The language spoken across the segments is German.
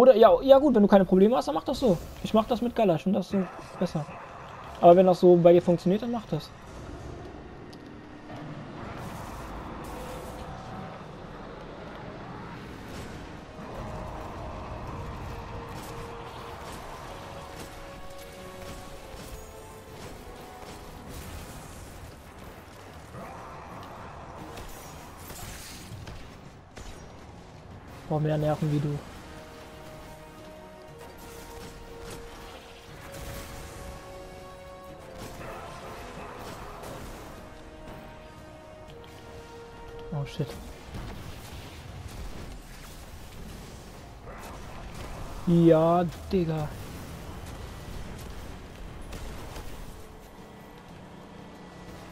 Oder, ja, ja gut, wenn du keine Probleme hast, dann mach das so. Ich mach das mit Galasch und das so besser. Aber wenn das so bei dir funktioniert, dann mach das. Boah, mehr Nerven wie du. Oh shit. Ja, Digga.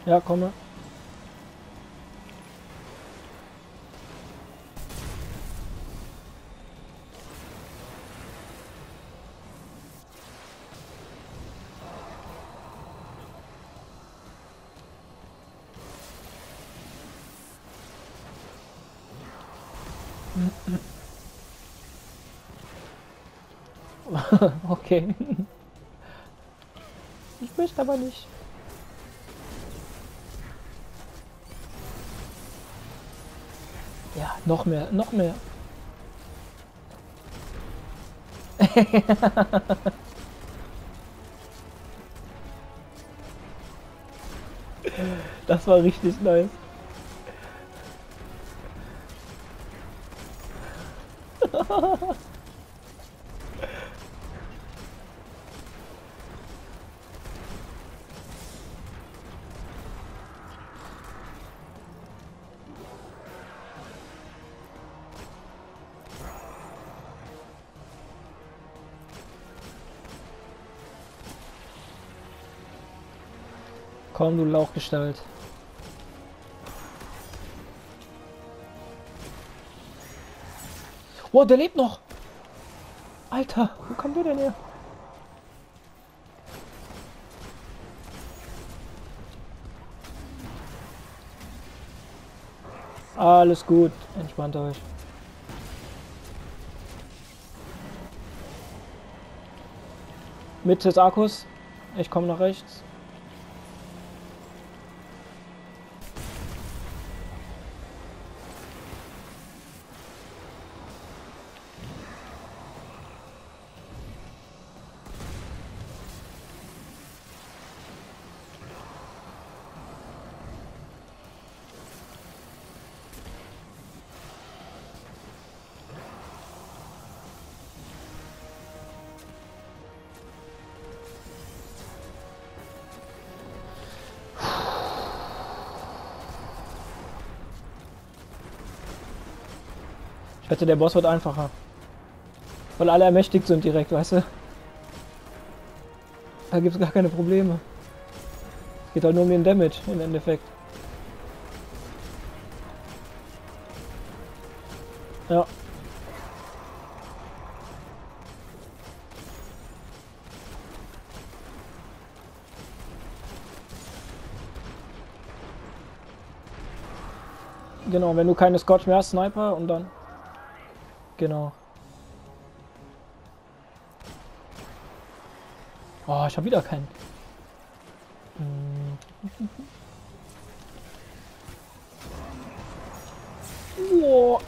Ja, komme. okay. Ich möchte aber nicht. Ja, noch mehr, noch mehr. das war richtig nice. Komm, du Lauchgestalt. Oh, der lebt noch. Alter, wo kommt der denn her? Alles gut, entspannt euch. Mitte des Akkus. Ich komme nach rechts. Wette, der Boss wird einfacher. Weil alle ermächtigt sind direkt, weißt du? Da gibt es gar keine Probleme. Es geht halt nur um den Damage im Endeffekt. Ja. Genau, wenn du keine Scotch mehr hast, Sniper und dann. Genau. Oh, ich habe wieder keinen. Hm. Boah.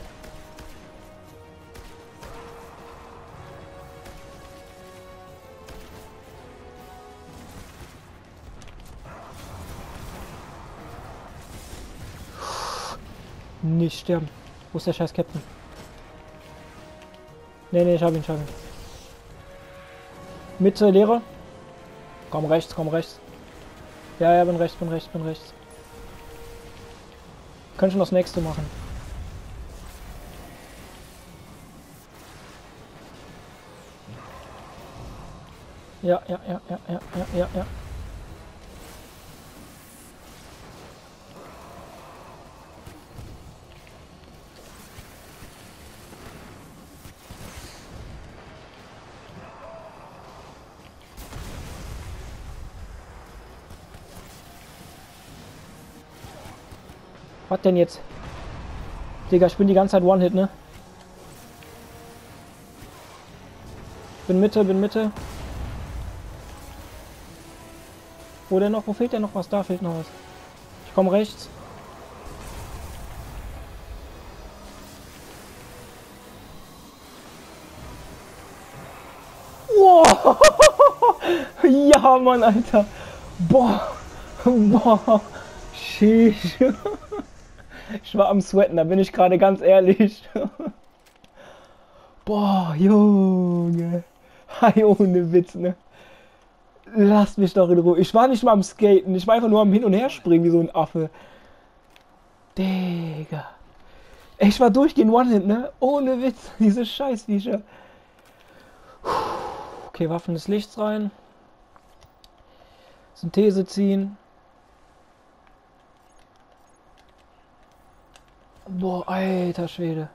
Nicht sterben. Wo ist der scheiß Captain? Nee, nee, ich hab ihn, ich hab ihn. Mitte, Leere. Komm rechts, komm rechts. Ja, ja, bin rechts, bin rechts, bin rechts. Können schon das nächste machen. Ja, ja, ja, ja, ja, ja, ja, ja. Was denn jetzt? Digga, ich bin die ganze Zeit One-Hit, ne? Bin Mitte, bin Mitte. Wo denn noch? Wo fehlt denn noch was? Da fehlt noch was. Ich komme rechts. Wow. Ja, Mann, Alter. Boah. Boah. Sheesh. Ich war am Sweaten, da bin ich gerade ganz ehrlich. Boah, Junge. Hi, ohne Witz, ne? Lass mich doch in Ruhe. Ich war nicht mal am Skaten. Ich war einfach nur am Hin- und Herspringen wie so ein Affe. Digga. Ich war durchgehend One-Hit, ne? Ohne Witz. Diese Scheißviecher. Okay, Waffen des Lichts rein. Synthese ziehen. Boah, alter Schwede.